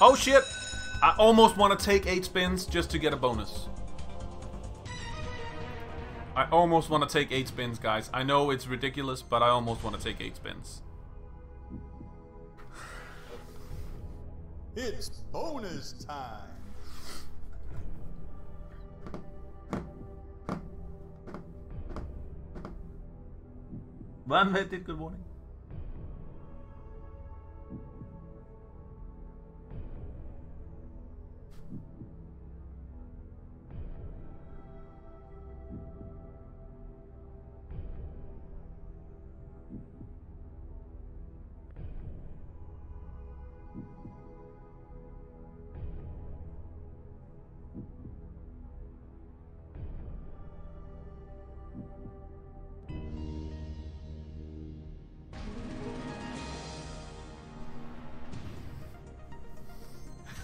Oh shit! I almost want to take 8 spins just to get a bonus. I almost want to take 8 spins, guys. I know it's ridiculous, but I almost want to take 8 spins. It's bonus time. One minute, good morning.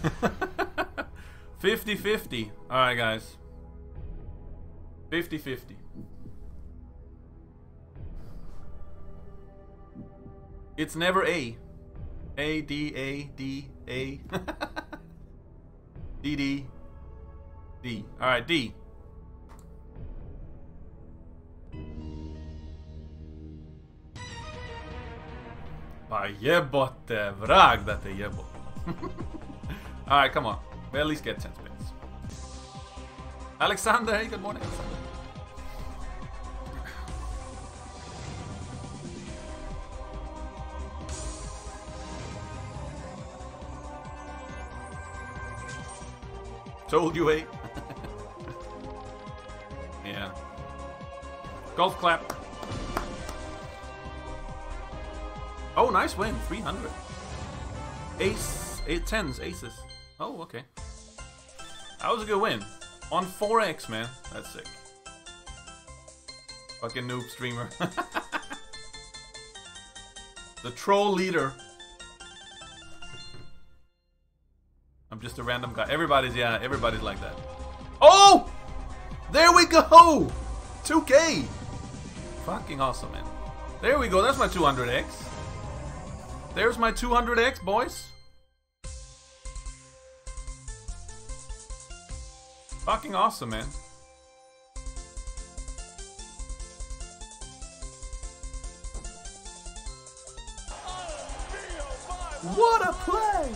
Fifty fifty. Alright guys. 50-50. It's never A. A D A D A D D D. Alright, D. Pa jebote, vrag da te jebo. Alright, come on. We at least get 10 spins. Alexander, hey, good morning, Alexander. Told you eight. yeah. Golf clap. Oh, nice win. 300. Ace. Eight tens. Aces. Oh, okay. That was a good win. On 4x, man. That's sick. Fucking noob streamer. the troll leader. I'm just a random guy. Everybody's, yeah, everybody's like that. Oh! There we go! 2K! Fucking awesome, man. There we go. That's my 200x. There's my 200x, boys. Fucking awesome, man. What a play!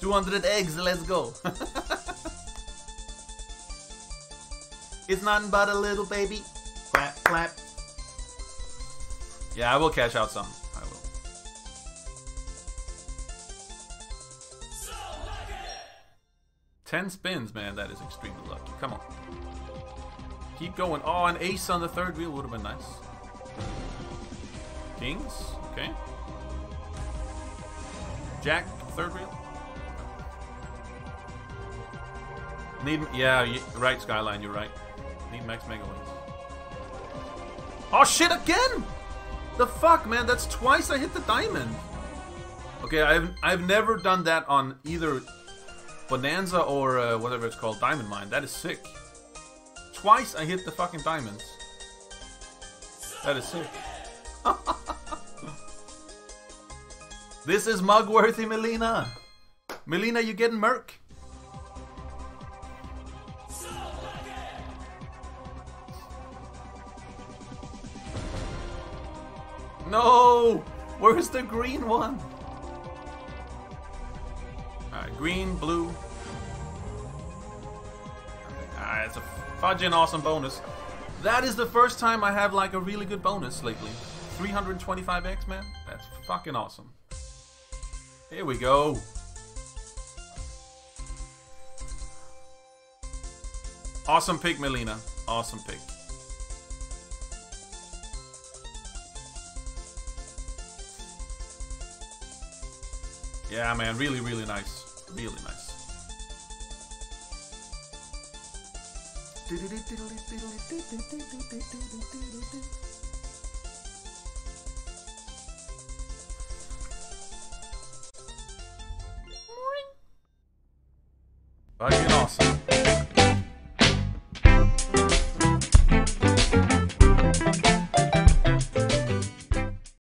200 eggs, let's go. it's nothing but a little baby. Clap, clap. Yeah, I will cash out some. Ten spins, man. That is extremely lucky. Come on. Keep going. Oh, an ace on the third wheel would have been nice. Kings. Okay. Jack, third wheel. Need, yeah, right, Skyline, you're right. Need max mega wins. Oh shit, again! The fuck, man, that's twice I hit the diamond. Okay, I've, I've never done that on either Bonanza or uh, whatever it's called, Diamond Mine. That is sick. Twice I hit the fucking diamonds. That is sick. this is mugworthy, Melina. Melina, you getting merc? No! Where's the green one? Green, blue. Alright, it's a fudging awesome bonus. That is the first time I have like a really good bonus lately. 325x, man. That's fucking awesome. Here we go. Awesome pick, Melina. Awesome pick. Yeah, man, really, really nice. Really nice. Fucking awesome.